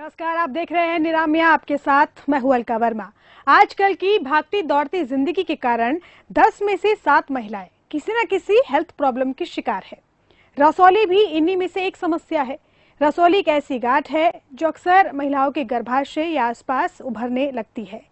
नमस्कार, आप देख रहे हैं निरामिया आपके साथ, मैं हूँ अलका वर्मा। आजकल की भागती दौड़ती ज़िंदगी के कारण 10 में से सात महिलाएँ किसी न किसी हेल्थ प्रॉब्लम की शिकार है। रसौली भी इन्हीं में से एक समस्या है। रसौली एक ऐसी गांठ है जो अक्सर महिलाओं के गर्भाशय या आसपास उभरने लगती है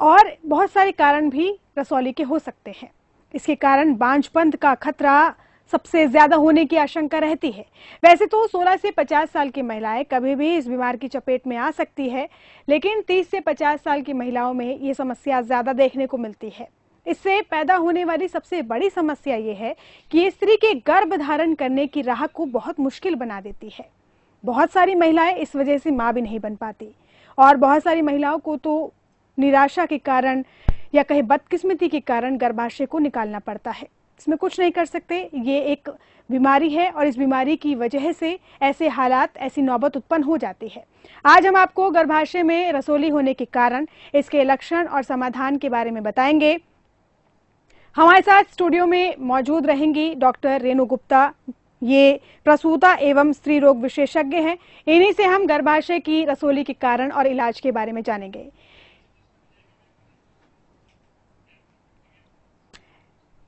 और बहुत सारे कारण भी रसौली के हो सकते हैं। इसके कारण बांझपंथ का खतरा सबसे ज़्यादा होने की आशंका रहती है। वैसे तो 16 से 50 साल की महिलाएँ कभी भी इस बीमार की चपेट में आ सकती है, लेकिन 30 से 50 साल की महिलाओं में ये समस्या ज़्यादा देखने को मिलती है। इससे पैदा होने वाली सबसे बड़ी समस्या ये है कि ये स्त्री के गर्भ धारण करने की राह को बहुत मुश्किल बना देती है। बहुत सारी महिलाएँ इस वजह से माँ भी नहीं बन पाती, और बहुत सारी महिलाओं को तो निराशा के कारण या कहीं बदकिस्मती के कारण गर्भाशय को निकालना पड़ता है। इसमें कुछ नहीं कर सकते। ये एक बीमारी है और इस बीमारी की वजह से ऐसे हालात, ऐसी नौबत उत्पन्न हो जाती है। आज हम आपको गर्भाशय में रसोली होने के कारण इसके लक्षण और समाधान के बारे में बताएँगे। हमारे साथ स्टूडियो में मौजूद रहेंगी डॉक्टर रेणु गुप्ता। ये प्रसूता एवं स्त्री रोग विशेषज्ञ हैं। इन्हीं से हम गर्भाशय की रसोली के कारण और इलाज के बारे में जानेंगे।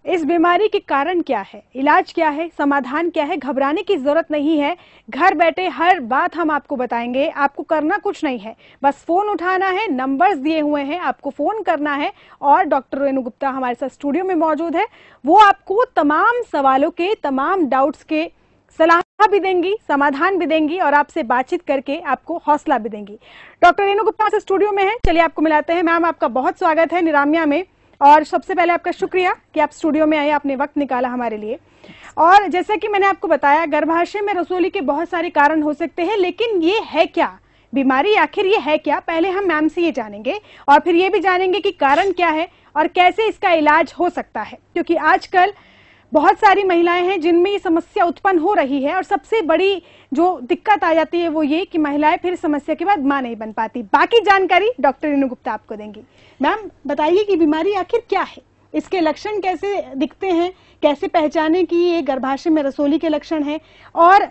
इस बीमारी के कारण क्या है? इलाज क्या है? समाधान क्या है? घबराने की ज़रूरत नहीं है। घर बैठे हर बात हम आपको बताएँगे। आपको करना कुछ नहीं है। बस फ़ोन उठाना है, नंबर्स दिए हुए हैं, आपको फ़ोन करना है और डॉक्टर रेणु गुप्ता हमारे साथ स्टूडियो में मौजूद है। वो आपको तमाम सवालों के, तमाम डाउट्स के सलाह भी देंगी, समाधान भी देंगी और आपसे बातचीत करके आपको हौसला भी देंगी। डॉक्टर रेणु गुप्ता स्टूडियो में है। चलिए आपको मिलाते हैं। मैम, आपका बहुत स्वागत है निरामिया में। और सबसे पहले आपका शुक्रिया कि आप स्टूडियो में आए, आपने वक्त निकाला हमारे लिए। और जैसा कि मैंने आपको बताया, गर्भाशय में रसोली के बहुत सारे कारण हो सकते हैं, लेकिन ये है क्या? बीमारी आखिर ये है क्या? पहले हम मैम से ये जानेंगे, और फिर ये भी जानेंगे कि कारण क्या है और कैसे इसका इलाज हो सकता है। क्योंकि आजकल बहुत सारी महिलाएँ हैं जिनमें ये समस्या उत्पन्न हो रही है, और सबसे बड़ी जो दिक्कत आ जाती है वो ये कि महिलाएँ फिर समस्या के बाद माँ नहीं बन पाती। बाकी जानकारी डॉक्टर रेणु गुप्ता आपको देंगी। मैम बताइए कि बीमारी आखिर क्या है? इसके लक्षण कैसे दिखते हैं? कैसे पहचाने कि ये गर्भाशय में रसोली के लक्षण है? और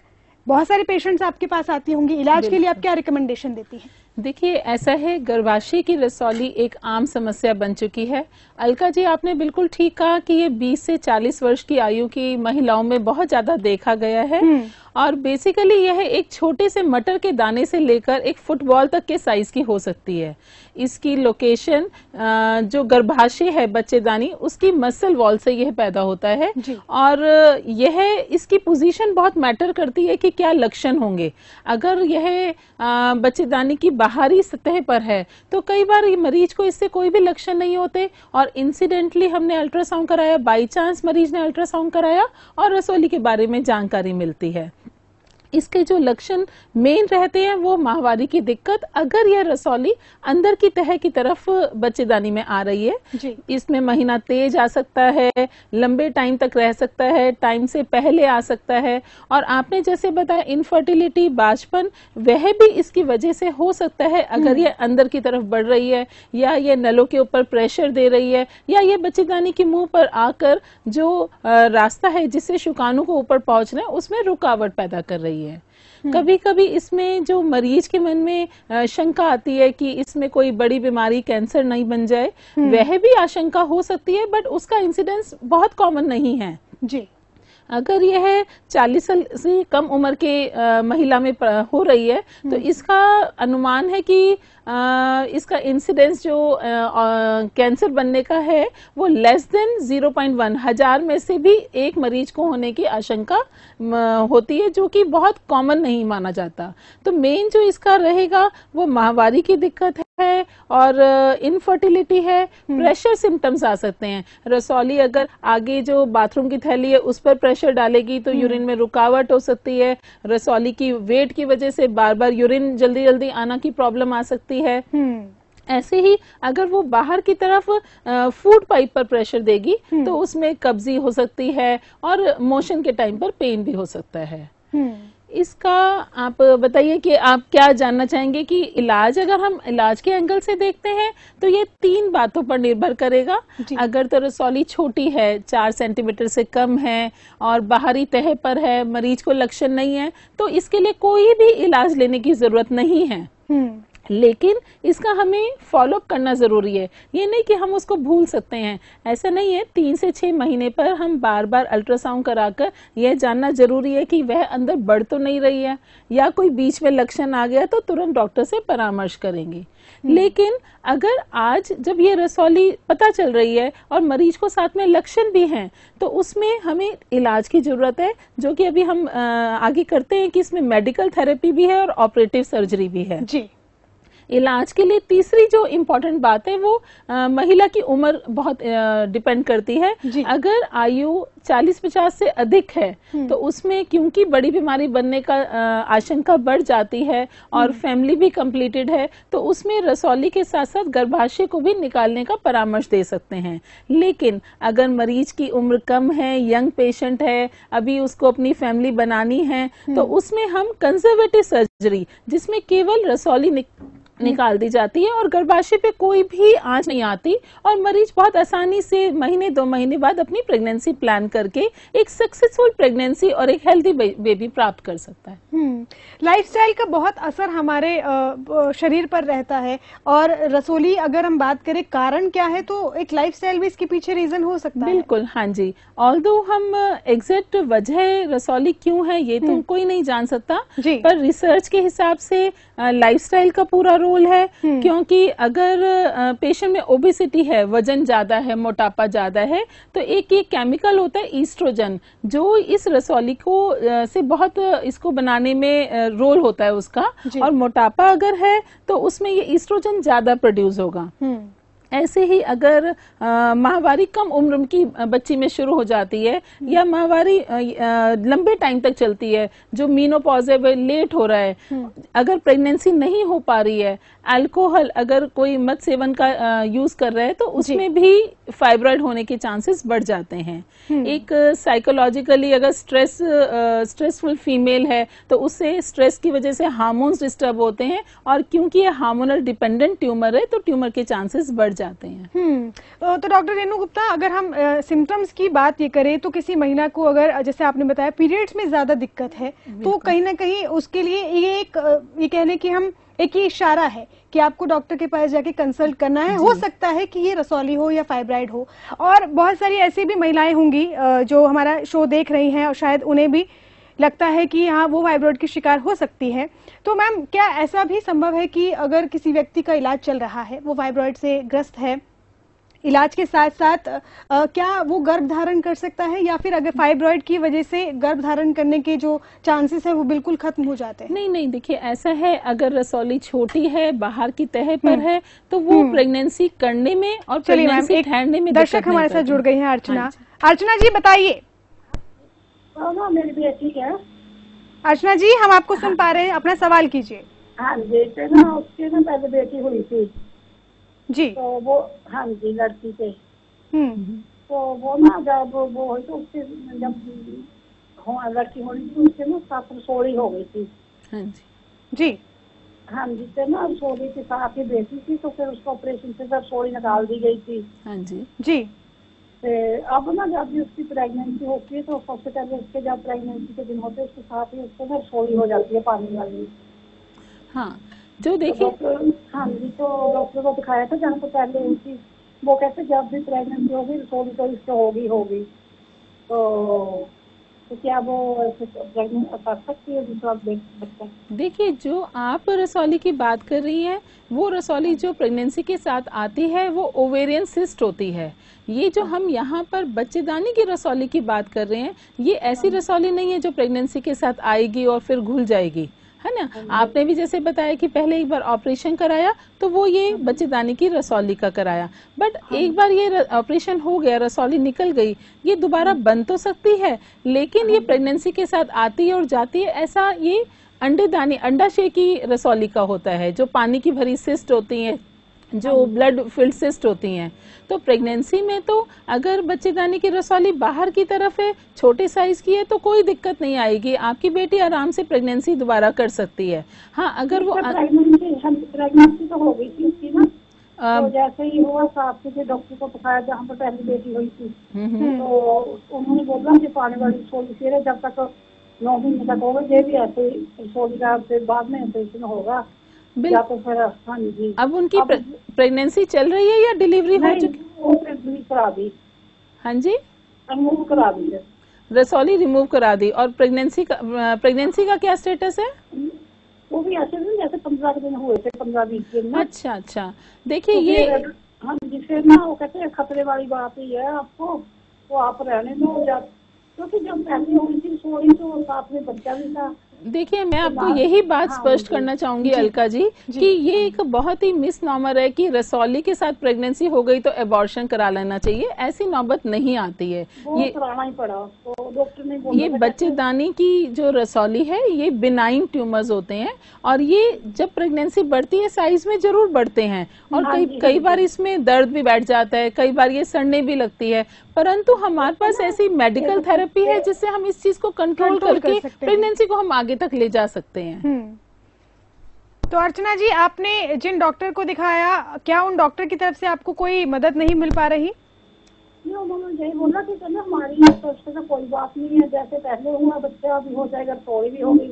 बहुत सारे पेशेंट्स आपके पास आती होंगी। इलाज के लिए आप क्या रिकमेंडेशन देती हैं? देखिए ऐसा है गर्भाशय की रसौली एक आम समस्या बन चुकी है। अलका जी आपने बिल्कुल ठीक कहा कि ये 20 से 40 वर्ष की आयु की महिलाओं में बहुत ज़्यादा देखा गया है। और बेसिकली यह एक छोटे से मटर के दाने से लेकर एक फुटबॉल तक के साइज़ की हो सकती है। इसकी लोकेशन जो गर्भाशय है बच्चेदानी उसकी मसल वॉल से यह पैदा होता है। और यह इसकी पोजीशन बहुत मैटर करती है कि क्या लक्षण होंगे। अगर यह बच्चेदानी की बाहरी सतह पर है। तो कई बार मरीज़ को इससे कोई भी लक्षण नहीं होते और इंसिडेंटली हमने अल्ट्रासाउंड कराया बाई चांस मरीज़ ने अल्ट्रासाउंड कराया और रसोली के बारे में जानकारी मिलती है। इसके जो लक्षण मेन रहते हैं वो माहवारी की दिक्कत अगर यह रसौली अंदर की तह की तरफ़ बच्चेदानी में आ रही है इसमें महीना तेज आ सकता है लंबे टाइम तक रह सकता है टाइम से पहले आ सकता है और आपने जैसे बताया इनफर्टिलिटी बाजपन वह भी इसकी वजह से हो सकता है अगर हम्म। ये अंदर की तरफ़ बढ़ रही है या ये नलों के ऊपर प्रेशर दे रही है या ये बच्चेदानी के मुँह पर आकर जो रास्ता है जिससे शुकानू को ऊपर पहुँचना है उसमें रुकावट पैदा कर रही है। कभी कभी इसमें जो मरीज़ के मन में शंका आती है कि इसमें कोई बड़ी बीमारी कैंसर नहीं बन जाए हम्म। वह भी आशंका हो सकती है बट उसका इंसिडेंस बहुत कॉमन नहीं है। जी। अगर यह 40 साल से कम उम्र के महिला में हो रही है तो हम्म। इसका अनुमान है कि इसका इंसिडेंस जो कैंसर बनने का है वो लेस देन 0.1 हज़ार में से भी एक मरीज़ को होने की आशंका होती है जो कि बहुत कॉमन नहीं माना जाता तो मेन जो इसका रहेगा वो माहवारी की दिक्कत है और इनफर्टिलिटी है प्रेशर। सिम्टम्स आ सकते हैं रसौली अगर आगे जो बाथरूम की थैली है उस पर प्रेशर डालेगी तो यूरिन हम्म। में रुकावट हो सकती है रसौली की वेट की वजह से बार बार यूरिन जल्दी जल्दी आना की प्रॉब्लम आ सकती है हम्म। ऐसे ही अगर वो बाहर की तरफ़ फ़ूड पाइप पर प्रेशर देगी हम्म। तो उसमें कब्जी हो सकती है और मोशन के टाइम पर पेन भी हो सकता है। इसका आप बताइए कि आप क्या जानना चाहेंगे कि इलाज अगर हम इलाज के एंगल से देखते हैं तो ये तीन बातों पर निर्भर करेगा। अगर तो रसौली छोटी है चार सेंटीमीटर से कम है और बाहरी तह पर है मरीज़ को लक्षण नहीं है तो इसके लिए कोई भी इलाज लेने की ज़रूरत नहीं है। हम्म। लेकिन इसका हमें फॉलोअप करना ज़रूरी है। ये नहीं कि हम उसको भूल सकते हैं। ऐसा नहीं है तीन से छह महीने पर हम बार बार अल्ट्रासाउंड कराकर यह जानना ज़रूरी है कि वह अंदर बढ़ तो नहीं रही है या कोई बीच में लक्षण आ गया तो तुरंत डॉक्टर से परामर्श करेंगे। लेकिन अगर आज जब ये रसौली पता चल रही है और मरीज़ को साथ में लक्षण भी हैं तो उसमें हमें इलाज की ज़रूरत है जो कि अभी हम आगे करते हैं कि इसमें मेडिकल थेरेपी भी है और ऑपरेटिव सर्जरी भी है। जी। इलाज के लिए। तीसरी जो इम्पोर्टेंट बात है वो आ, महिला की उम्र बहुत डिपेंड करती है। अगर आयु 40-50 से अधिक है तो उसमें क्योंकि बड़ी बीमारी बनने का आशंका बढ़ जाती है और फैमिली भी कंप्लीटेड है तो उसमें रसौली के साथ साथ गर्भाशय को भी निकालने का परामर्श दे सकते हैं। लेकिन अगर मरीज़ की उम्र कम है यंग पेशेंट है अभी उसको अपनी फैमिली बनानी है तो उसमें हम कंजर्वेटिव सर्जरी जिसमें केवल रसौली निक, निकाल दी जाती है और गर्भाशय पे कोई भी आँच नहीं आती और मरीज़ बहुत आसानी से महीने दो महीने बाद अपनी प्रेगनेंसी प्लान करके एक सक्सेसफुल प्रेगनेंसी और एक हेल्दी बेबी प्राप्त कर सकता है। हम्म लाइफस्टाइल का बहुत असर हमारे शरीर पर रहता है और रसोली अगर हम बात करें कारण क्या है तो एक लाइफस्टाइल भी इसके पीछे रीजन हो सकता है। बिल्कुल हाँ जी। ऑल हम एग्जैक्ट वजह रसौली क्यों है ये तो कोई नहीं जान सकता पर रिसर्च के हिसाब से लाइफस्टाइल का पूरा रोल है क्योंकि अगर पेशेंट में ओबेसिटी है वज़न ज़्यादा है मोटापा ज़्यादा है तो एक ये केमिकल होता है ईस्ट्रोजन जो इस रसौली को अ, से बहुत इसको बनाने में रोल होता है उसका। और मोटापा अगर है तो उसमें ये ईस्ट्रोजन ज़्यादा प्रोड्यूस होगा। हम्म। ऐसे ही अगर माहवारी कम उम्र की बच्ची में शुरू हो जाती है या माहवारी लंबे टाइम तक चलती है जो मीनोपॉज है वह लेट हो रहा है। अगर प्रेगनेंसी नहीं हो पा रही है अल्कोहल अगर कोई मद सेवन का यूज़ कर रहा है तो उसमें भी फाइब्रॉइड होने के चांसेस बढ़ जाते हैं। एक साइकोलॉजिकली अगर स्ट्रेस स्ट्रेसफुल फीमेल है तो उससे स्ट्रेस की वजह से हार्मोन्स डिस्टर्ब होते हैं और क्योंकि ये हार्मोनल डिपेंडेंट ट्यूमर है तो ट्यूमर के चांसेस बढ़ जाते हैं। हम्म तो डॉक्टर रेणु गुप्ता अगर हम सिम्टम्स की बात ये करें तो किसी महिला को अगर जैसे आपने बताया पीरियड्स में ज़्यादा दिक्कत है तो कहीं ना कहीं उसके लिए ये एक ये कहने की हम एक ये इशारा है कि आपको डॉक्टर के पास जाके कंसल्ट करना है। हो सकता है कि ये रसौली हो या फाइब्राइड हो। और बहुत सारी ऐसी भी महिलाएँ होंगी जो हमारा शो देख रही हैं और शायद उन्हें भी लगता है कि हाँ वो फाइब्रॉइड की शिकार हो सकती है। तो मैम क्या ऐसा भी संभव है कि अगर किसी व्यक्ति का इलाज चल रहा है वो फाइब्रॉइड से ग्रस्त है इलाज के साथ साथ अ, क्या वो गर्भ धारण कर सकता है या फिर अगर फाइब्रॉइड की वजह से गर्भ धारण करने के जो चांसेस है वो बिल्कुल खत्म हो जाते हैं? नहीं नहीं देखिए ऐसा है अगर रसौली छोटी है बाहर की तह पर है तो वो प्रेगनेंसी करने में और प्रेगनेंसी ठहरने में दर्शक हमारे साथ जुड़ गई हैं अर्चना। हाँ अर्चना जी बताइए। हाँ मेरी बेटी है अर्चना जी हम आपको सुन पा रहे हैं। अपना सवाल कीजिए। हाँ जी तो ना उसकी ना पहले बेटी हुई थी। जी। तो वो हाँ जी लड़की से हम्म। तो वो ना जब वो हुई तो उसकी जब हो लड़की होनी थी उसके ना साथ रसोड़ी हो गई थी। हाँ जी। जी। हाँ जी तो ना रसोड़ी के साथ ही बेटी थी तो फिर उसको ऑपरेशन से रसोड़ी निकाल दी गई थी। हाँ जी। जी। अब ना जब भी उसकी प्रेगनेंसी होती है तो सबसे पहले उसके जब प्रेगनेंसी के दिन होते हैं उसके साथ ही उसको ना रसोड़ी हो जाती है पानी वाली। हाँ जो तो देखिए डॉक्टर हाँ जी तो डॉक्टर को दिखाया था जहाँ तो पहले उनकी वो कहते जब भी प्रेगनेंसी होगी रसोई तो इससे होगी होगी। तो तो क्या वो कर सकती है देखिए जो आप रसौली की बात कर रही हैं वो रसौली जो प्रेगनेंसी के साथ आती है वो ओवेरियन सिस्ट होती है। ये जो हम यहाँ पर बच्चेदानी की रसौली की बात कर रहे हैं ये ऐसी रसौली नहीं है जो प्रेगनेंसी के साथ आएगी और फिर घुल जाएगी। है ना? आपने भी जैसे बताया कि पहले एक बार ऑपरेशन कराया तो वो ये बच्चेदानी की रसौली का कराया। बट एक बार ये ऑपरेशन हो गया रसौली निकल गई ये दोबारा बन तो सकती है लेकिन ये प्रेगनेंसी के साथ आती है और जाती है ऐसा ये अंडे अंडेदानी अंडाशय की रसौली का होता है जो पानी की भरी सिस्ट होती है जो ब्लड फिल्ड सिस्ट होती हैं। तो प्रेगनेंसी में तो अगर बच्चेदानी की रसौली बाहर की तरफ़ है छोटे साइज़ की है तो कोई दिक्कत नहीं आएगी। आपकी बेटी आराम से प्रेगनेंसी दोबारा कर सकती है। हाँ अगर वो प्रेगनेंसी हाँ तो हो गई थी उसकी ना। तो जैसे ही हुआ साथ के डॉक्टर को दिखाया जहाँ पर पहली बेटी हुई थी। हम्म, हम्म, तो उन्होंने बोला कि पानी वाली रसोई फिर जब तक नौ महीने तक होगा ये भी ऐसे का बाद में ऑपरेशन होगा। या तो फिर हाँ जी। अब उनकी अब- प्रेगनेंसी चल रही है या डिलीवरी हो चुकी वो करा दी। हाँ जी। रिमूव करा दी रसौली रिमूव करा दी। और प्रेगनेंसी का प्रेगनेंसी का क्या स्टेटस है? वो भी ऐसे नहीं जैसे पंद्रह दिन हुए थे पंद्रह बीस दिन में। अच्छा अच्छा। देखिए तो ये फिर- हाँ जी फिर ना वो कहते हैं खतरे वाली बात ही है आपको। तो आप रहने दो क्योंकि जब पहले हुई थी सोई तो साथ में बच्चा भी था। देखिए मैं आपको यही बात हाँ, स्पष्ट जी। करना चाहूँगी अलका जी कि ये एक बहुत ही मिस नॉमर है कि रसौली के साथ प्रेगनेंसी हो गई तो एबॉर्शन करा लेना चाहिए। ऐसी नौबत नहीं आती है। ये ही पड़ा तो ये बच्चेदानी की जो रसौली है ये बिनाइन ट्यूमर्स होते हैं और ये जब प्रेगनेंसी बढ़ती है साइज़ में ज़रूर बढ़ते हैं और हाँ कई कई हाँ बार इसमें दर्द भी बैठ जाता है कई बार ये सड़ने भी लगती है। परंतु हमारे पास ऐसी मेडिकल थेरेपी है जिससे हम इस चीज़ को कंट्रोल कंट्रोल करके प्रेगनेंसी को हम आगे तक ले जा सकते हैं। हम्म। तो अर्चना जी आपने जिन डॉक्टर को दिखाया क्या उन डॉक्टर की तरफ़ से आपको कोई मदद नहीं मिल पा रही? नहीं, उन्होंने यही बोला कि चलो हमारी तो कोई बात नहीं है। जैसे पहले हुआ बच्चा भी हो जाएगा थोड़ी भी होगी।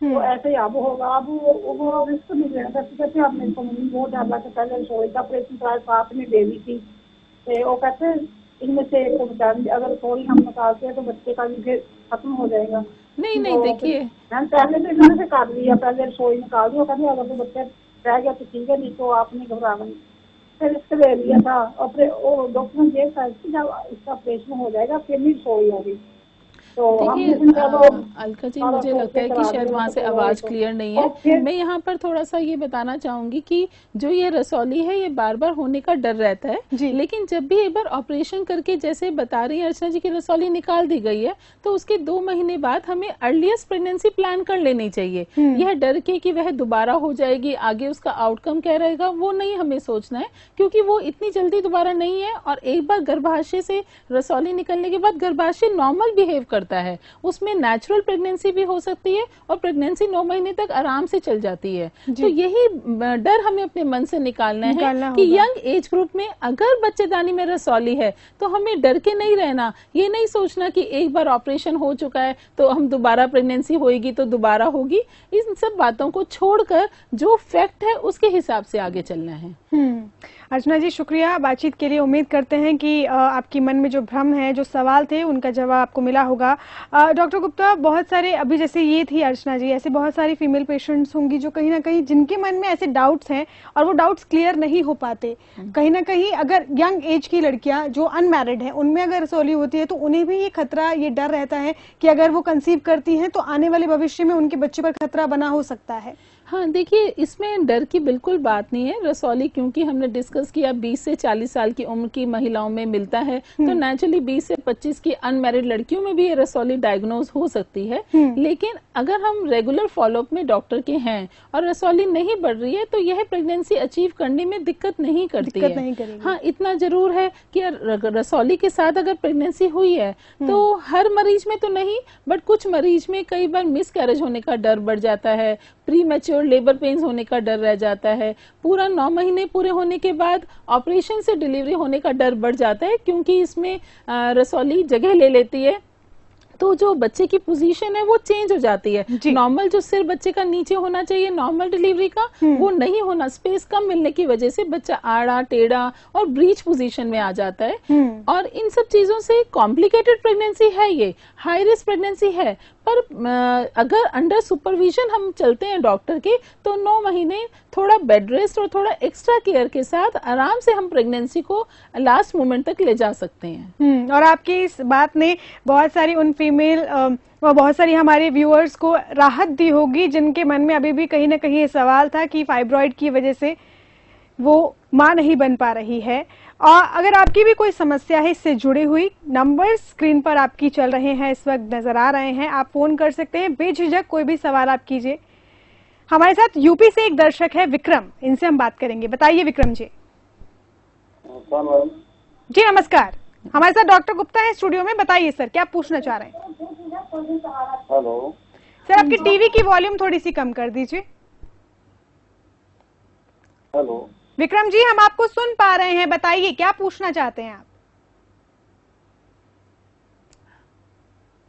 तो ऐसे ही अब होगा। अब वो रिस्क नहीं लेना। कहते मेरे को मम्मी बहुत डर लगा पहले रसोई का ऑपरेशन कराया साथ में बेबी थी। तो वो कहते इनमें से एक को बचा अगर थोड़ी हम निकालते हैं तो बच्चे का भी फिर खत्म हो जाएगा। नहीं नहीं तो देखिए। मैम पहले तो इन्होंने से कर लिया पहले रसोई निकाल दिया कहते अगर तो बच्चा रह गया तो ठीक है नहीं तो आप नहीं घबराना। फिर इसके ले लिया था और वो डॉक्टर ने कहा कि जब इसका ऑपरेशन हो जाएगा फिर नहीं रसोई होगी तो अ, अलका जी मुझे लगता है कि शायद वहाँ से तो आवाज़ तो- क्लियर नहीं है। मैं यहाँ पर थोड़ा सा ये बताना चाहूँगी कि जो ये रसौली है ये बार बार होने का डर रहता है। लेकिन जब भी एक बार ऑपरेशन करके जैसे बता रही है अर्चना जी की रसौली निकाल दी गई है तो उसके दो महीने बाद हमें अर्लीस्ट प्रेगनेंसी प्लान कर लेनी चाहिए। यह डर के कि वह दोबारा हो जाएगी आगे उसका आउटकम क्या रहेगा वो नहीं हमें सोचना है क्योंकि वो इतनी जल्दी दोबारा नहीं है और एक बार गर्भाशय से रसौली निकलने के बाद गर्भाशय नॉर्मल बिहेव करता है। उसमें नेचुरल प्रेगनेंसी भी हो सकती है और प्रेगनेंसी नौ महीने तक आराम से चल जाती है। तो यही डर हमें अपने मन से निकालना, निकालना है कि यंग एज ग्रुप में अगर बच्चेदानी में रसौली है तो हमें डर के नहीं रहना। ये नहीं सोचना कि एक बार ऑपरेशन हो चुका है तो हम दोबारा प्रेगनेंसी होगी तो दोबारा होगी। इन सब बातों को छोड़कर जो फैक्ट है उसके हिसाब से आगे चलना है। अर्चना जी शुक्रिया। बातचीत के लिए उम्मीद करते हैं कि आपकी मन में जो भ्रम है जो सवाल थे उनका जवाब आपको मिला होगा। डॉक्टर गुप्ता बहुत सारे अभी जैसे ये थी अर्चना जी ऐसे बहुत सारी फीमेल पेशेंट्स होंगी जो कहीं ना कहीं जिनके मन में ऐसे डाउट्स हैं और वो डाउट्स क्लियर नहीं हो पाते। कहीं ना कहीं अगर यंग एज की लड़कियाँ जो अनमेरिड हैं उनमें अगर रसोली होती है तो उन्हें भी ये खतरा ये डर रहता है कि अगर वो कंसीव करती हैं तो आने वाले भविष्य में उनके बच्चे पर खतरा बना हो सकता है। हाँ देखिए इसमें डर की बिल्कुल बात नहीं है रसौली क्योंकि हमने डिस्कस किया 20 से 40 साल की उम्र की महिलाओं में मिलता है। तो नेचुरली 20 से 25 की अनमेरिड लड़कियों में भी ये रसौली डायग्नोज हो सकती है। लेकिन अगर हम रेगुलर फॉलोअप में डॉक्टर के हैं और रसौली नहीं बढ़ रही है तो यह प्रेगनेंसी अचीव करने में दिक्कत नहीं करती दिक्कत है। नहीं हाँ इतना ज़रूर है कि रसौली के साथ अगर प्रेगनेंसी हुई है तो हर मरीज़ में तो नहीं बट कुछ मरीज़ में कई बार मिस होने का डर बढ़ जाता है। प्री मैच्योर लेबर पेन्स होने का डर रह जाता है। पूरा नौ महीने पूरे होने के बाद ऑपरेशन से डिलीवरी होने का डर बढ़ जाता है क्योंकि इसमें रसौली जगह ले लेती है। तो जो बच्चे की पोजीशन है वो चेंज हो जाती है। नॉर्मल जो सिर बच्चे का नीचे होना चाहिए नॉर्मल डिलीवरी का वो नहीं होना। स्पेस कम मिलने की वजह से बच्चा आड़ा टेढ़ा और ब्रीच पोजीशन में आ जाता है। हम्म। और इन सब चीज़ों से कॉम्प्लिकेटेड प्रेगनेंसी है ये। हाई रिस्क प्रेगनेंसी है। पर अगर अंडर सुपरविजन हम चलते हैं डॉक्टर के तो नौ महीने थोड़ा बेड रेस्ट और थोड़ा एक्स्ट्रा केयर के साथ आराम से हम प्रेगनेंसी को लास्ट मोमेंट तक ले जा सकते हैं। हम्म और आपकी इस बात ने बहुत सारी उन फीमेल व बहुत सारी हमारे व्यूअर्स को राहत दी होगी, जिनके मन में अभी भी कहीं ना कहीं ये सवाल था कि फाइब्रॉइड की वजह से वो माँ नहीं बन पा रही है। और अगर आपकी भी कोई समस्या है इससे जुड़ी हुई नंबर स्क्रीन पर आपकी चल रहे हैं इस वक्त नज़र आ रहे हैं आप फ़ोन कर सकते हैं। बेझिझक कोई भी सवाल आप कीजिए। हमारे साथ यूपी से एक दर्शक है विक्रम। इनसे हम बात करेंगे। बताइए विक्रम जी। जी नमस्कार। हमारे साथ डॉक्टर गुप्ता है स्टूडियो में। बताइए सर क्या पूछना चाह रहे हैं? हेलो। सर आपकी टीवी की वॉल्यूम थोड़ी सी कम कर दीजिए। हेलो। विक्रम जी हम आपको सुन पा रहे हैं। बताइए क्या पूछना चाहते हैं आप?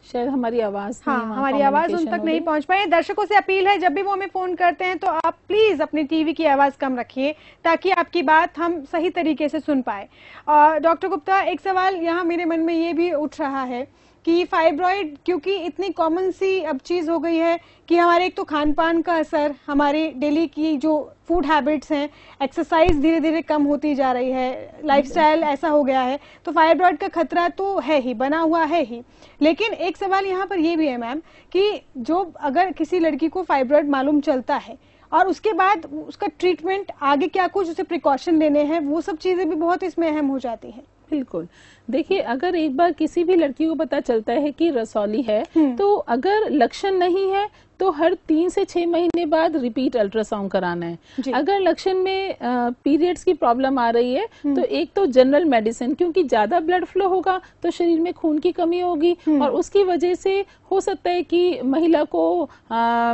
शायद हमारी आवाज़ हाँ हमारी आवाज़ उन तक नहीं पहुँच पाई। दर्शकों से अपील है जब भी वो हमें फ़ोन करते हैं तो आप प्लीज़ अपनी टीवी की आवाज़ कम रखिए ताकि आपकी बात हम सही तरीके से सुन पाए। और डॉक्टर गुप्ता एक सवाल यहाँ मेरे मन में ये भी उठ रहा है कि फाइब्रॉइड क्योंकि इतनी कॉमन सी अब चीज़ हो गई है कि हमारे एक तो खान पान का असर, हमारे डेली की जो फ़ूड हैबिट्स हैं एक्सरसाइज धीरे धीरे कम होती जा रही है लाइफस्टाइल ऐसा हो गया है तो फाइब्रॉइड का खतरा तो है ही, बना हुआ है ही। लेकिन एक सवाल यहाँ पर ये भी है मैम कि जो अगर किसी लड़की को फाइब्रॉइड मालूम चलता है, और उसके बाद उसका ट्रीटमेंट आगे क्या कुछ उसे प्रिकॉशन लेने हैं, वो सब चीज़ें भी बहुत इसमें अहम हो जाती हैं। बिल्कुल। देखिए अगर एक बार किसी भी लड़की को पता चलता है कि रसौली है हम्म। तो अगर लक्षण नहीं है तो हर तीन से छह महीने बाद रिपीट अल्ट्रासाउंड कराना है अगर लक्षण में पीरियड्स की प्रॉब्लम आ रही है हम्म। तो एक तो जनरल मेडिसिन क्योंकि ज़्यादा ब्लड फ्लो होगा तो शरीर में खून की कमी होगी हम्म। और उसकी वजह से हो सकता है कि महिला को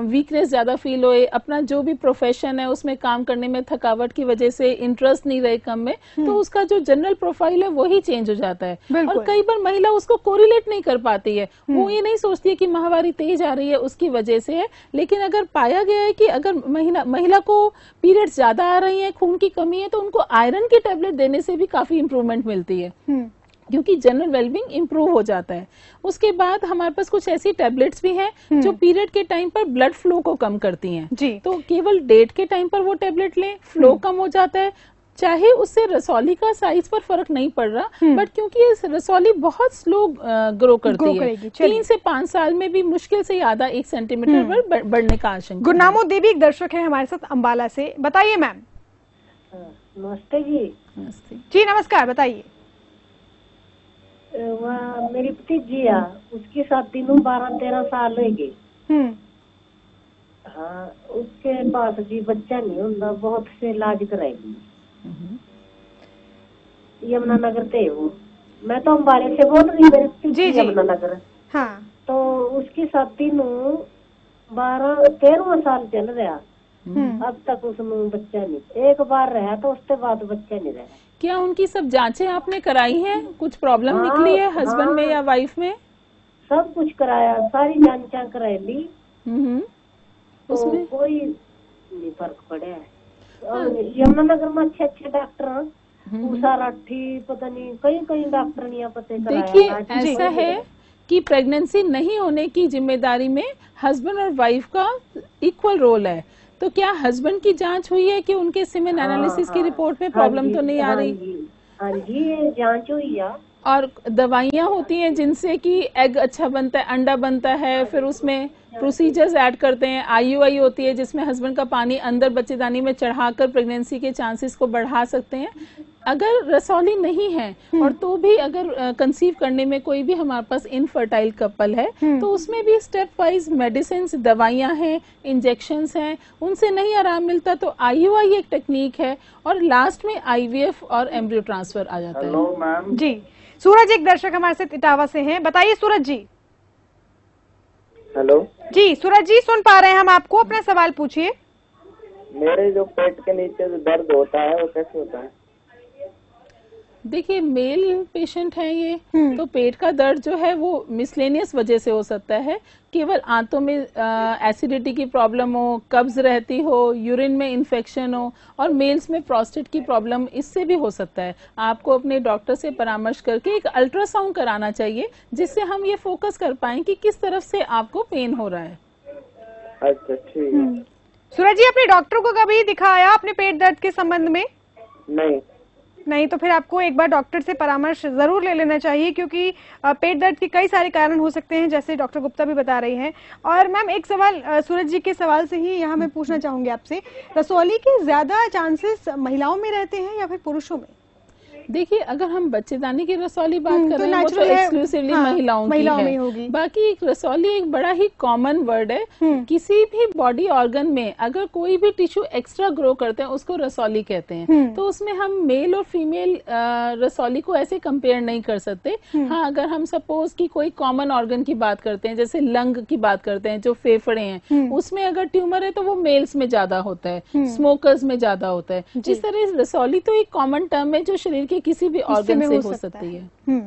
वीकनेस ज़्यादा फील होए अपना जो भी प्रोफेशन है उसमें काम करने में थकावट की वजह से इंटरेस्ट नहीं रहे कम में तो उसका जो जनरल प्रोफ़ाइल है वही चेंज हो जाता है। और कई बार महिला उसको कोरिलेट नहीं कर पाती है। वो ये नहीं सोचती है कि माहवारी तेज आ रही है उसकी वजह से है। लेकिन अगर पाया गया है कि अगर महिला महिला को पीरियड्स ज़्यादा आ रही है खून की कमी है तो उनको आयरन की टेबलेट देने से भी काफ़ी इंप्रूवमेंट मिलती है। हम्म। क्योंकि जनरल वेलबिंग इंप्रूव हो जाता है। उसके बाद हमारे पास कुछ ऐसी टेबलेट्स भी हैं जो पीरियड के टाइम पर ब्लड फ्लो को कम करती हैं। जी। तो केवल डेट के टाइम पर वो टेबलेट लें फ्लो कम हो जाता है चाहे उससे रसौली का साइज़ पर फ़र्क नहीं पड़ रहा बट क्योंकि ये रसौली बहुत स्लो ग्रो करती Grow है। करेगी, तीन से पाँच साल में भी मुश्किल से आधा एक सेंटीमीटर पर बढ़ने का आशंका है। गुरनामो देवी एक दर्शक है हमारे साथ अम्बाला से। बताइए मैम नमस्ते जी। नमस्ते। जी नमस्कार बताइए। वह मेरी भतीजी है उसकी शादी में बारह तेरह साल हो गए हम्म। हाँ उसके पास जी बच्चा नहीं होता बहुत से इलाज कराएगी यमुनानगर थे वो मैं तो अम्बाड़े से बोल रही जी। यमुनानगर हाँ। तो उसकी शादी ਨੂੰ बारह तेरहवा साल चल रहा। हम्म। अब तक उसमें बच्चा नहीं एक बार रहा तो उसके बाद बच्चा नहीं रहा। क्या उनकी सब जांचें आपने कराई हैं? कुछ प्रॉब्लम हाँ, निकली है हस्बैंड में हाँ। या वाइफ में? सब कुछ कराया सारी जांचा कराई ली। हम्म। तो उसमें? कोई नहीं फ़र्क पड़ा है यमुनानगर में अच्छे अच्छे डॉक्टर हम्म। उषा राठी पता नहीं कई कई डॉक्टर नहीं पता देखिए ऐसा है कि प्रेगनेंसी नहीं होने की ज़िम्मेदारी में हस्बैंड और वाइफ का इक्वल रोल है। तो क्या हस्बैंड की जाँच हुई है कि उनके सीमेन हाँ, एनालिसिस की हाँ। रिपोर्ट में हाँ प्रॉब्लम तो नहीं आ हाँ रही? हाँ जी जाँच हुई है। और दवाइयाँ होती हैं जिनसे कि एग अच्छा बनता है अंडा बनता है फिर उसमें प्रोसीजर्स ऐड करते हैं। आईयूआई होती है जिसमें हस्बैंड का पानी अंदर बच्चेदानी में चढ़ाकर प्रेगनेंसी के चांसेस को बढ़ा सकते हैं। अगर रसौली नहीं है और तो भी अगर कंसीव करने में कोई भी हमारे पास इनफर्टाइल कपल है तो उसमें भी स्टेप वाइज मेडिसिन दवाइयाँ हैं इंजेक्शन हैं उनसे नहीं आराम मिलता तो आईयूआई एक टेक्निक है और लास्ट में आईवीएफ और एम्ब्रियो ट्रांसफ़र आ जाता है। जी। सूरज एक दर्शक हमारे साथ इटावा से हैं। बताइए सूरज जी। हेलो। जी सूरज जी सुन पा रहे हैं हम आपको। अपना सवाल पूछिए। मेरे जो पेट के नीचे जो दर्द होता है वो कैसे होता है? देखिए मेल पेशेंट है ये हम्म। तो पेट का दर्द जो है वो मिसलेनियस वजह से हो सकता है। केवल आंतों में एसिडिटी की प्रॉब्लम हो कब्ज रहती हो यूरिन में इन्फेक्शन हो और मेल्स में प्रोस्टेट की प्रॉब्लम इससे भी हो सकता है। आपको अपने डॉक्टर से परामर्श करके एक अल्ट्रासाउंड कराना चाहिए जिससे हम ये फोकस कर पाए कि किस तरफ़ से आपको पेन हो रहा है। अच्छा ठीक है। सूरज जी अपने डॉक्टर को कभी दिखाया अपने पेट दर्द के संबंध में? नहीं। नहीं तो फिर आपको एक बार डॉक्टर से परामर्श ज़रूर ले लेना चाहिए क्योंकि पेट दर्द के कई सारे कारण हो सकते हैं जैसे डॉक्टर गुप्ता भी बता रही हैं। और मैम एक सवाल सूरज जी के सवाल से ही यहाँ मैं पूछना चाहूँगी आपसे। रसौली के ज़्यादा चांसेस महिलाओं में रहते हैं या फिर पुरुषों में? देखिए अगर हम बच्चेदानी की रसौली बात कर तो रहे हैं वो तो एक्सक्लूसिवली हाँ, महिलाओं की है होगी। बाकी एक रसौली एक बड़ा ही कॉमन वर्ड है हम्म। किसी भी बॉडी ऑर्गन में अगर कोई भी टिश्यू एक्स्ट्रा ग्रो करते हैं उसको रसौली कहते हैं हम्म। तो उसमें हम मेल और फीमेल रसौली को ऐसे कंपेयर नहीं कर सकते हम्म। हाँ अगर हम सपोज़ की कोई कॉमन ऑर्गन की बात करते हैं जैसे लंग की बात करते हैं जो फेफड़े हैं। उसमें अगर ट्यूमर है तो वो मेल्स में ज़्यादा होता है। स्मोकर्स में ज़्यादा होता है जी। इस तरह रसौली तो एक कॉमन टर्म है जो शरीर के किसी भी ऑर्गन से हो हो सकती है। हम्म।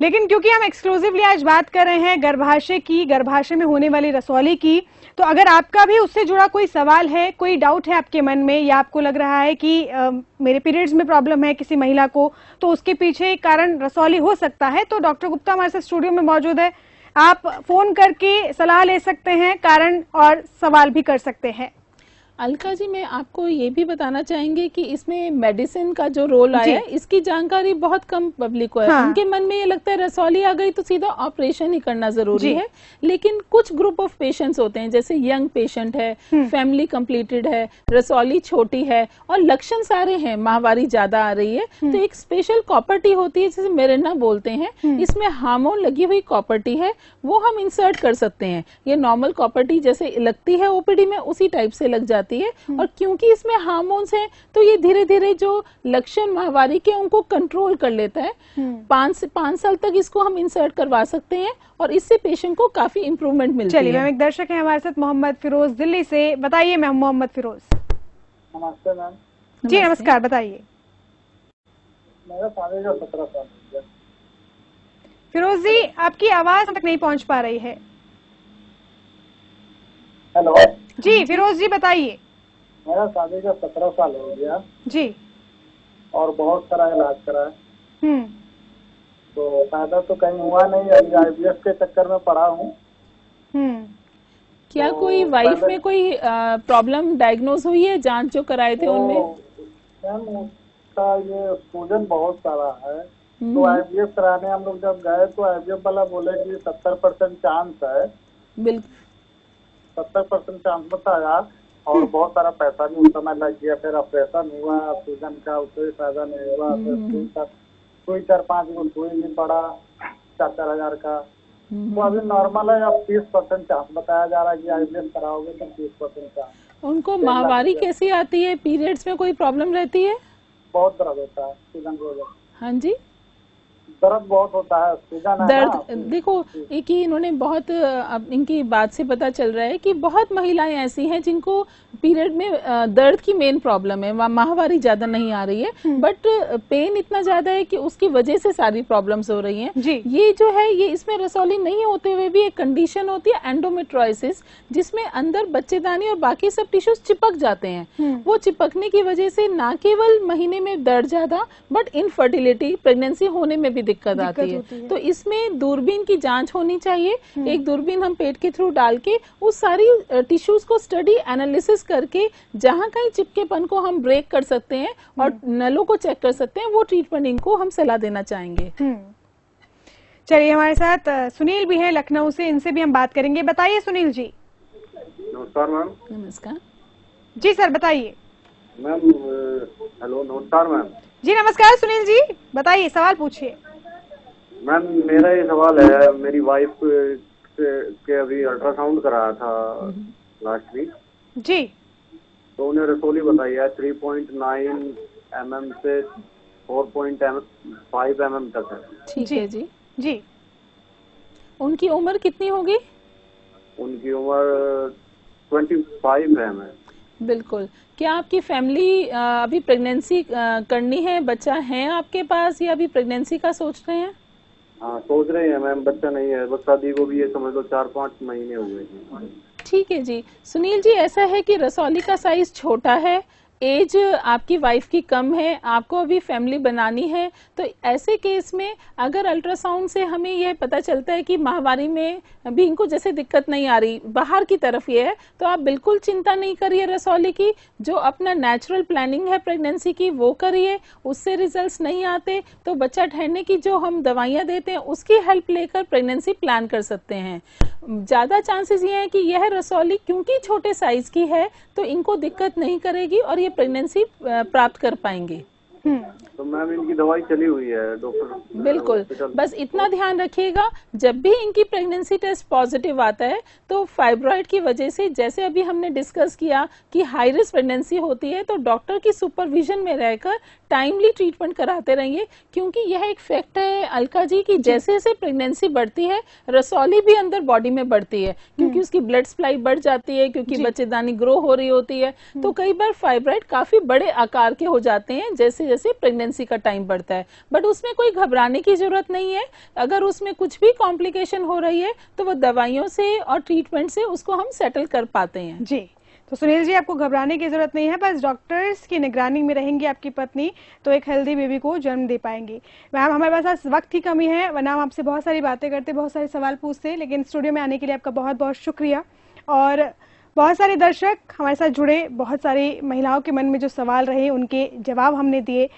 लेकिन क्योंकि हम एक्सक्लूसिवली आज बात कर रहे हैं गर्भाशय की गर्भाशय में होने वाली रसौली की तो अगर आपका भी उससे जुड़ा कोई सवाल है कोई डाउट है आपके मन में या आपको लग रहा है कि आ, मेरे पीरियड्स में प्रॉब्लम है किसी महिला को तो उसके पीछे कारण रसौली हो सकता है तो डॉक्टर गुप्ता हमारे साथ स्टूडियो में मौजूद है। आप फ़ोन करके सलाह ले सकते हैं कारण और सवाल भी कर सकते हैं। अलका जी मैं आपको ये भी बताना चाहेंगे कि इसमें मेडिसिन का जो रोल आया है इसकी जानकारी बहुत कम पब्लिक को है हाँ। उनके मन में ये लगता है रसौली आ गई तो सीधा ऑपरेशन ही करना ज़रूरी है लेकिन कुछ ग्रुप ऑफ़ पेशेंट्स होते हैं जैसे यंग पेशेंट है फैमिली हम्म। कंप्लीटेड है रसौली छोटी है और लक्षण सारे हैं माहवारी ज़्यादा आ रही है हम्म। तो एक स्पेशल कॉपर्टी होती है जिसे मेरेना बोलते हैं हम्म। इसमें हार्मोन लगी हुई कॉपर्टी है वो हम इंसर्ट कर सकते हैं ये नॉर्मल कॉपर्टी जैसे लगती है ओपीडी में उसी टाइप से लग जाती जाती है हम्म। और क्योंकि इसमें हार्मोन्स हैं तो ये धीरे धीरे जो लक्षण माहवारी के उनको कंट्रोल कर लेता है। हम्म। पाँच से पाँच साल तक इसको हम इंसर्ट करवा सकते हैं और इससे पेशेंट को काफ़ी इम्प्रूवमेंट मिलती चलिए मैम एक दर्शक है हमारे साथ मोहम्मद फिरोज दिल्ली से। बताइए मैम मोहम्मद फिरोज। नमस्ते मैम। जी नमस्कार बताइए। मेरा सत्रह साल फिरोज जी आपकी आवाज़ तक नहीं पहुँच पा रही है। हेलो। जी फिरोज जी बताइए। मेरा शादी का सत्रह साल हो गया। जी। और बहुत सारा इलाज करा है। हम्म। तो फ़ायदा तो कहीं हुआ नहीं अभी आईवीएफ के चक्कर में पड़ा हूँ। हम्म। क्या तो कोई वाइफ में कोई प्रॉब्लम डायग्नोज हुई है? जाँच जो कराए थे तो, उनमें? उसका ये सूजन बहुत सारा है। तो आईवीएफ हम्म। कराने हम लोग जब गए तो आईवीएफ वाला बोले कि सत्तर परसेंट चांस है। बिल्कुल। सत्तर परसेंट चांस बताया और हम्म। बहुत सारा पैसा भी उस समय लग गया फिर ऑपरेशन हुआ ऑक्सीजन का उससे फ़ायदा नहीं हुआ फिर सुई चार पाँच गो सुई भी पड़ा चार चार हज़ार का। तो अभी नॉर्मल है अब तीस परसेंट चांस बताया जा रहा है कि कराओगे तो तीस परसेंट चांस उनको माहवारी कैसी आती है? पीरियड्स में कोई प्रॉब्लम रहती है? बहुत दर्द होता है सीज़न हाँ जी। दर्द बहुत होता है दर्द देखो एक ही इन्होंने बहुत इनकी बात से पता चल रहा है कि बहुत महिलाएँ ऐसी हैं जिनको पीरियड में दर्द की मेन प्रॉब्लम है माहवारी ज़्यादा नहीं आ रही है बट हम्म। पेन इतना ज़्यादा है कि उसकी वजह से सारी प्रॉब्लम्स हो रही हैं जी ये जो है ये इसमें रसौली नहीं होते हुए भी एक कंडीशन होती है एंडोमेट्रोसिस जिसमें अंदर बच्चेदानी और बाकी सब टिश्यूज चिपक जाते हैं हम्म। वो चिपकने की वजह से ना केवल महीने में दर्द ज़्यादा बट इनफर्टिलिटी प्रेगनेंसी होने में भी दिक्कत आती है।, है। तो इसमें दूरबीन की जाँच होनी चाहिए। हम्म। एक दूरबीन हम पेट के थ्रू डाल के उस सारी टिश्यूज को स्टडी एनालिसिस करके जहाँ कहीं चिपकेपन को हम ब्रेक कर सकते हैं और हम्म। नलों को चेक कर सकते हैं वो ट्रीटमेंट इनको हम सलाह देना चाहेंगे। हम्म। चलिए हमारे साथ सुनील भी हैं लखनऊ से इनसे भी हम बात करेंगे। बताइए सुनील जी। नमस्कार मैम। नमस्कार। जी सर बताइए। मैम हेलो नमस्कार मैम। जी नमस्कार सुनील जी। बताइए सवाल पूछिए। मैम मेरा ये सवाल है मेरी वाइफ के अभी अल्ट्रासाउंड कराया था लास्ट वीक जी। तो उन्हें रसोली बताई है three point nine M M से four point five M M तक है। ठीक है जी। जी। उनकी उम्र कितनी होगी? उनकी उम्र ट्वेंटी फाइव है मैम। बिल्कुल। क्या आपकी फैमिली अभी प्रेगनेंसी करनी है? बच्चा है आपके पास या अभी प्रेगनेंसी का सोच रहे हैं? हाँ सोच रहे हैं मैम, बच्चा नहीं है, बस शादी को भी ये समझ लो, चार पाँच महीने हुए गए ठीक है जी। सुनील जी, ऐसा है कि रसौली का साइज़ छोटा है? एज आपकी वाइफ की कम है, आपको अभी फैमिली बनानी है तो ऐसे केस में अगर अल्ट्रासाउंड से हमें यह पता चलता है कि माहवारी में भी इनको जैसे दिक्कत नहीं आ रही, बाहर की तरफ़ ये है तो आप बिल्कुल चिंता नहीं करिए रसौली की, जो अपना नेचुरल प्लानिंग है प्रेगनेंसी की, वो करिए, उससे रिज़ल्ट नहीं आते तो बच्चा ठहरने की जो हम दवाइयाँ देते हैं, उसकी हेल्प लेकर प्रेगनेंसी प्लान कर सकते हैं। ज़्यादा चांसेस ये है कि यह रसौली क्योंकि छोटे साइज़ की है तो इनको दिक्कत नहीं करेगी और ये प्रेगनेंसी प्राप्त कर पाएँगे। हम्म। तो मैम इनकी दवाई चली हुई है डॉक्टर बिल्कुल। बस इतना ध्यान रखिएगा जब भी इनकी प्रेगनेंसी टेस्ट पॉजिटिव आता है तो फाइब्रॉइड की वजह से जैसे अभी हमने डिस्कस किया कि हाई रिस्क प्रेगनेंसी होती है तो डॉक्टर की सुपरविजन में रहकर टाइमली ट्रीटमेंट कराते रहिए क्योंकि यह एक फैक्ट है अलका जी की जैसे जैसे प्रेगनेंसी बढ़ती है रसौली भी अंदर बॉडी में बढ़ती है क्योंकि हम्म। उसकी ब्लड सप्लाई बढ़ जाती है क्योंकि बच्चेदानी ग्रो हो रही होती है तो हम्म। कई बार फाइब्रॉइड काफ़ी बड़े आकार के हो जाते हैं जैसे जैसे प्रेगनेंसी का टाइम बढ़ता है। बट उसमें कोई घबराने की ज़रूरत नहीं है अगर उसमें कुछ भी कॉम्प्लिकेशन हो रही है तो वो दवाइयों से और ट्रीटमेंट से उसको हम सेटल कर पाते हैं। जी। तो सुनील जी, आपको घबराने की ज़रूरत नहीं है, बस डॉक्टर्स की निगरानी में रहेंगी आपकी पत्नी तो एक हेल्दी बेबी को जन्म दे पाएँगी। मैम, हमारे पास वक्त की कमी है वरना हम आपसे बहुत सारी बातें करते, बहुत सारे सवाल पूछते, लेकिन स्टूडियो में आने के लिए आपका बहुत बहुत शुक्रिया। और बहुत सारे दर्शक हमारे साथ जुड़े, बहुत सारी महिलाओं के मन में जो सवाल रहे, उनके जवाब हमने दिए।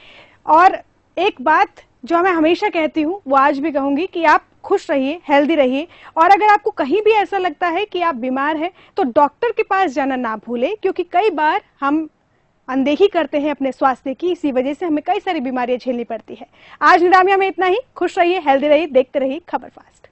और एक बात जो मैं हमेशा कहती हूँ, वो आज भी कहूँगी कि आप खुश रहिए हेल्दी रहिए। और अगर आपको कहीं भी ऐसा लगता है कि आप बीमार हैं तो डॉक्टर के पास जाना ना भूलें, क्योंकि कई बार हम अनदेखी करते हैं अपने स्वास्थ्य की, इसी वजह से हमें कई सारी बीमारियाँ झेलनी पड़ती है। आज निरामिया में इतना ही। खुश रहिए हेल्दी रहिए, देखते रहिए खबर फास्ट।